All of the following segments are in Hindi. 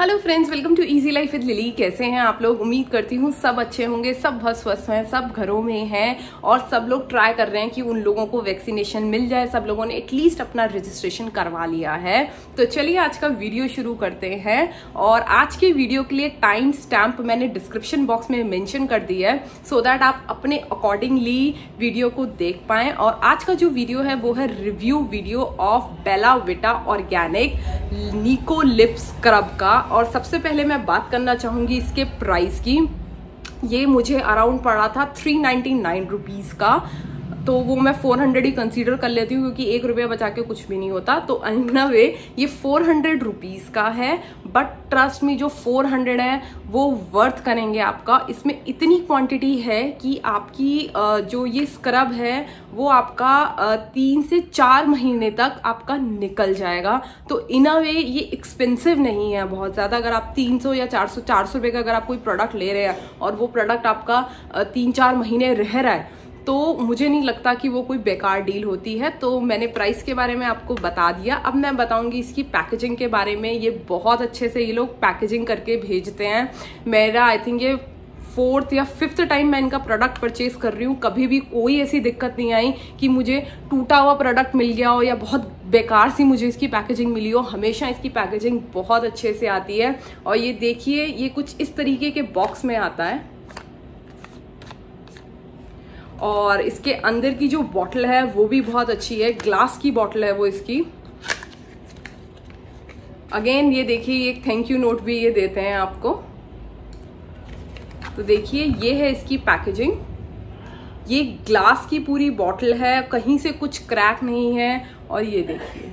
Hello friends welcome to easy life with Lily कैसे हैं आप लोग? उम्मीद करती हूँ सब अच्छे होंगे, सब बहुत स्वस्थ हैं, सब घरों में हैं और सब लोग ट्राई कर रहे हैं कि उन लोगों को वैक्सीनेशन मिल जाए। सब लोगों ने एटलीस्ट अपना रजिस्ट्रेशन करवा लिया है। तो चलिए आज का वीडियो शुरू करते हैं और आज के वीडियो के लिए टाइम स्टैम्प मैंने डिस्क्रिप्शन बॉक्स में मैंशन कर दिया है सो दैट आप अपने अकॉर्डिंगली वीडियो को देख पाएँ। और आज का जो वीडियो है वो है review video of Bella Vita organic Nico lip scrub का। और सबसे पहले मैं बात करना चाहूँगी इसके प्राइस की। ये मुझे अराउंड पड़ा था थ्री नाइन्टी नाइन रुपीज़ का। तो वो मैं 400 ही कंसीडर कर लेती हूँ, क्योंकि एक रुपया बचा के कुछ भी नहीं होता। तो अना वे, ये 400 रुपीज़ का है बट ट्रस्ट में जो 400 है, वो वर्थ करेंगे आपका। इसमें इतनी क्वांटिटी है कि आपकी जो ये स्क्रब है, वो आपका तीन से चार महीने तक आपका निकल जाएगा। तो इन अ वे ये एक्सपेंसिव नहीं है बहुत ज़्यादा। अगर आप 300 या 400 400 रुपए का अगर आप कोई प्रोडक्ट ले रहे हैं, और वो प्रोडक्ट आपका तीन चार महीने रह रहा है तो मुझे नहीं लगता कि वो कोई बेकार डील होती है। तो मैंने प्राइस के बारे में आपको बता दिया। अब मैं बताऊँगी इसकी पैकेजिंग के बारे में। ये बहुत अच्छे से ये लोग पैकेजिंग करके भेजते हैं। मेरा आई थिंक ये फोर्थ या फिफ्थ टाइम मैं इनका प्रोडक्ट परचेज कर रही हूँ। कभी भी कोई ऐसी दिक्कत नहीं आई कि मुझे टूटा हुआ प्रोडक्ट मिल गया हो या बहुत बेकार सी मुझे इसकी पैकेजिंग मिली हो। हमेशा इसकी पैकेजिंग बहुत अच्छे से आती है। और ये देखिए, ये कुछ इस तरीके के बॉक्स में आता है। और इसके अंदर की जो बॉटल है, वो भी बहुत अच्छी है। ग्लास की बॉटल है वो इसकी। अगेन ये देखिए एक थैंक यू नोट भी ये देते हैं आपको। तो देखिए, ये है इसकी पैकेजिंग ये ग्लास की पूरी बॉटल है, कहीं से कुछ क्रैक नहीं है। और ये देखिए,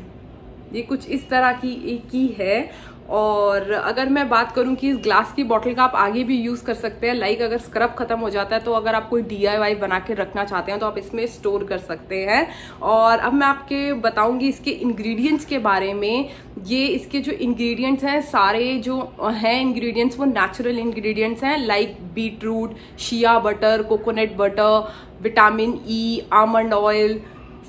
ये कुछ इस तरह की की है। और अगर मैं बात करूँ कि इस ग्लास की बॉटल का आप आगे भी यूज़ कर सकते हैं लाइक अगर स्क्रब खत्म हो जाता है तो अगर आप कोई डीआईवाई बना के रखना चाहते हैं तो आप इसमें स्टोर कर सकते हैं। और अब मैं आपके बताऊँगी इसके इंग्रेडिएंट्स के बारे में। ये इसके जो इंग्रेडिएंट्स हैं, सारे जो हैं इंग्रेडिएंट्स वो नेचुरल इंग्रेडिएंट्स हैं like beetroot shea butter coconut butter vitamin E almond oil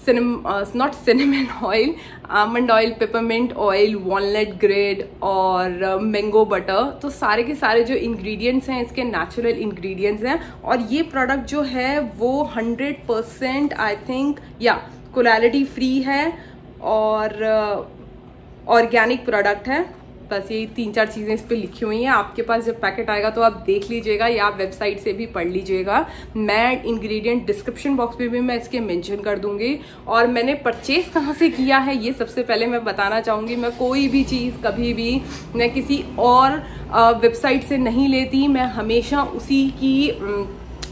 not cinnamon oil almond oil peppermint oil walnut grade और मैंगो uh, बटर तो सारे के सारे जो इंग्रेडिएंट्स हैं इसके नेचुरल इंग्रेडिएंट्स हैं और ये प्रोडक्ट जो है वो 100 परसेंट आई थिंक या क्वालिटी फ्री है और ऑर्गेनिक uh, प्रोडक्ट है। बस ये तीन चार चीज़ें इस पर लिखी हुई हैं। आपके पास जब पैकेट आएगा तो आप देख लीजिएगा या आप वेबसाइट से भी पढ़ लीजिएगा। मैं इंग्रेडिएंट डिस्क्रिप्शन बॉक्स में भी मैं इसके मेंशन कर दूँगी। और मैंने परचेज कहाँ से किया है, ये सबसे पहले मैं बताना चाहूँगी। मैं कोई भी चीज़ कभी भी मैं किसी और वेबसाइट से नहीं लेती। मैं हमेशा उसी की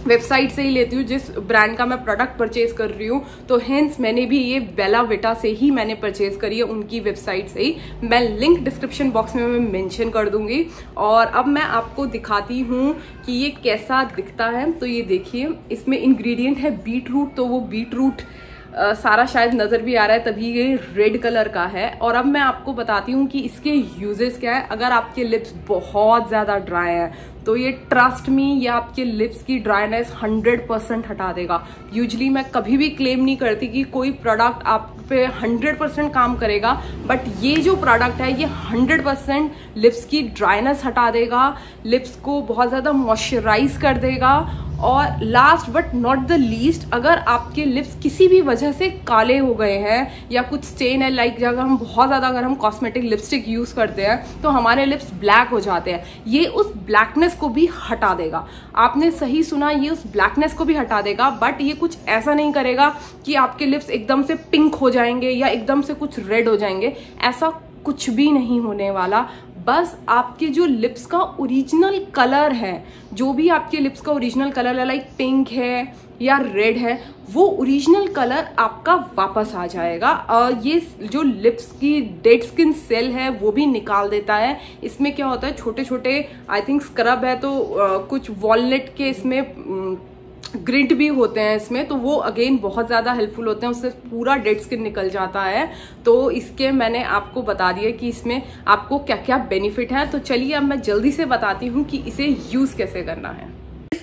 वेबसाइट से ही लेती हूँ, जिस ब्रांड का मैं प्रोडक्ट परचेज कर रही हूँ तो हेंस मैंने भी ये बेला विटा से ही मैंने परचेज करी है उनकी वेबसाइट से ही। मैं लिंक डिस्क्रिप्शन बॉक्स में मैं मेंशन कर दूँगी। और अब मैं आपको दिखाती हूँ कि ये कैसा दिखता है। तो ये देखिए, इसमें इंग्रेडिएंट है बीट रूट तो वो बीट रूट सारा शायद नज़र भी आ रहा है, तभी ये रेड कलर का है। और अब मैं आपको बताती हूँ कि इसके यूजेस क्या है। अगर आपके लिप्स बहुत ज़्यादा ड्राई हैं तो ये ट्रस्ट मी ये आपके लिप्स की ड्राइनेस 100 परसेंट हटा देगा। यूजली मैं कभी भी क्लेम नहीं करती कि कोई प्रोडक्ट आप पे 100 परसेंट काम करेगा बट ये जो प्रोडक्ट है, ये 100 परसेंट लिप्स की ड्राइनेस हटा देगा लिप्स को बहुत ज़्यादा मॉइस्चराइज कर देगा और last but not the least अगर आपके लिप्स किसी भी वजह से काले हो गए हैं या कुछ स्टेन है लाइक जब हम बहुत ज़्यादा अगर हम कॉस्मेटिक लिपस्टिक यूज़ करते हैं तो हमारे लिप्स ब्लैक हो जाते हैं। ये उस ब्लैकनेस को भी हटा देगा। आपने सही सुना, ये उस ब्लैकनेस को भी हटा देगा बट ये कुछ ऐसा नहीं करेगा कि आपके लिप्स एकदम से पिंक हो जाएँगे या एकदम से कुछ रेड हो जाएँगे। ऐसा कुछ भी नहीं होने वाला। बस आपके जो लिप्स का ओरिजिनल कलर है जो भी आपके लिप्स का ओरिजिनल कलर है लाइक पिंक है या रेड है वो ओरिजिनल कलर आपका वापस आ जाएगा। और ये जो लिप्स की डेड स्किन सेल है वो भी निकाल देता है। इसमें क्या होता है छोटे छोटे आई थिंक स्क्रब है तो आ, कुछ वॉलनेट के इसमें ग्रिड भी होते हैं इसमें तो वो अगेन बहुत ज़्यादा हेल्पफुल होते हैं, उससे पूरा डेड स्किन निकल जाता है। तो इसके मैंने आपको बता दिया कि इसमें आपको क्या क्या बेनिफिट है। तो चलिए अब मैं जल्दी से बताती हूँ कि इसे यूज़ कैसे करना है।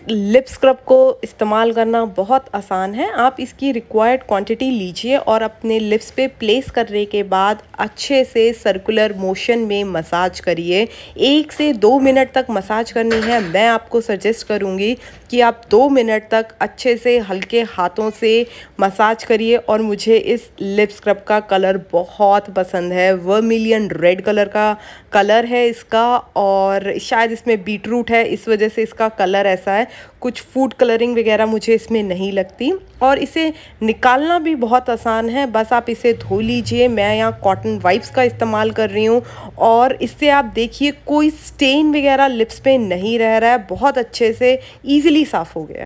लिप स्क्रब को इस्तेमाल करना बहुत आसान है। आप इसकी रिक्वायर्ड क्वांटिटी लीजिए और अपने लिप्स पे प्लेस करने के बाद अच्छे से सर्कुलर मोशन में मसाज करिए। एक से दो मिनट तक मसाज करनी है। मैं आपको सजेस्ट करूँगी कि आप दो मिनट तक अच्छे से, हल्के हाथों से मसाज करिए और मुझे इस लिप स्क्रब का कलर बहुत पसंद है। वर्मिलियन रेड कलर का कलर है इसका और शायद इसमें बीट रूट है, इस वजह से इसका कलर ऐसा है। कुछ फ़ूड कलरिंग वगैरह मुझे इसमें नहीं लगती। और इसे निकालना भी बहुत आसान है। बस आप इसे धो लीजिए। मैं यहाँ कॉटन वाइप्स का इस्तेमाल कर रही हूँ। और इससे आप देखिए, कोई स्टेन वगैरह लिप्स पे नहीं रह रहा है। बहुत अच्छे से ईजिली साफ़ हो गया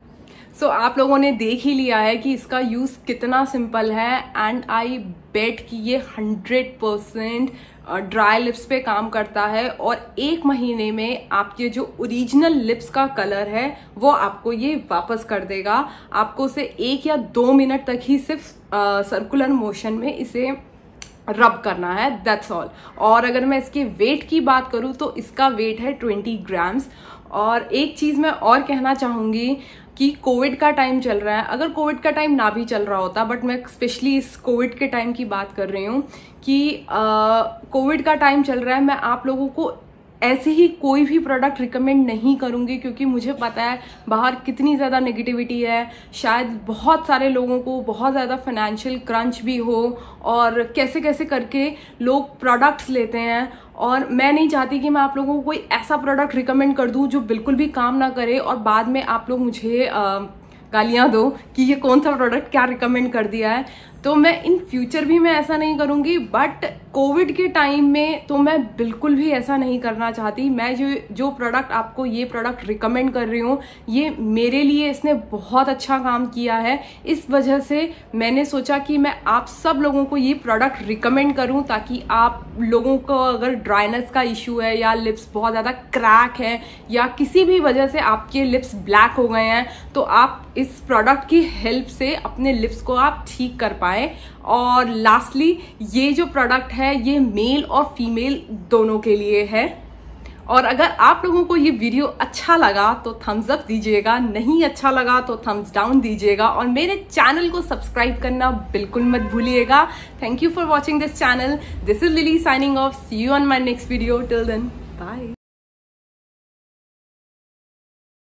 सो so, आप लोगों ने देख ही लिया है कि इसका यूज़ कितना सिंपल है एंड आई बेट कि ये हंड्रेड परसेंट ड्राई लिप्स पे काम करता है और एक महीने में आपके जो ओरिजिनल लिप्स का कलर है वो आपको ये वापस कर देगा। आपको उसे एक या दो मिनट तक ही सिर्फ़ सर्कुलर मोशन में इसे रब करना है दैट्स ऑल और अगर मैं इसके वेट की बात करूँ तो इसका वेट है ट्वेंटी ग्राम्स और एक चीज़ मैं और कहना चाहूँगी कि कोविड का टाइम चल रहा है। अगर कोविड का टाइम ना भी चल रहा होता बट मैं स्पेशली इस कोविड के टाइम की बात कर रही हूँ कि कोविड का टाइम चल रहा है। मैं आप लोगों को ऐसे ही कोई भी प्रोडक्ट रिकमेंड नहीं करूँगी क्योंकि मुझे पता है बाहर कितनी ज़्यादा नेगेटिविटी है। शायद बहुत सारे लोगों को बहुत ज़्यादा फाइनेंशियल क्रंच भी हो और कैसे कैसे करके लोग प्रोडक्ट्स लेते हैं। और मैं नहीं चाहती कि मैं आप लोगों को कोई ऐसा प्रोडक्ट रिकमेंड कर दूँ जो बिल्कुल भी काम ना करे और बाद में आप लोग मुझे आ, गालियाँ दो कि ये कौन सा प्रोडक्ट क्या रिकमेंड कर दिया है। तो मैं इन फ्यूचर भी मैं ऐसा नहीं करूँगी बट कोविड के टाइम में तो मैं बिल्कुल भी ऐसा नहीं करना चाहती। मैं जो जो प्रोडक्ट आपको ये प्रोडक्ट रिकमेंड कर रही हूँ, ये मेरे लिए इसने बहुत अच्छा काम किया है। इस वजह से मैंने सोचा कि मैं आप सब लोगों को ये प्रोडक्ट रिकमेंड करूँ ताकि आप लोगों को अगर ड्राइनेस का इशू है या लिप्स बहुत ज़्यादा क्रैक है या किसी भी वजह से आपके लिप्स ब्लैक हो गए हैं तो आप इस प्रोडक्ट की हेल्प से अपने लिप्स को आप ठीक कर पाए। पाए और लास्टली ये जो प्रोडक्ट है, ये मेल और फीमेल दोनों के लिए है। और अगर आप लोगों को ये वीडियो अच्छा लगा तो थम्स अप दीजिएगा। नहीं अच्छा लगा तो थम्स डाउन दीजिएगा। और मेरे चैनल को सब्सक्राइब करना बिल्कुल मत भूलिएगा। Thank you for watching this channel this is Lily signing off see you on my next video till then bye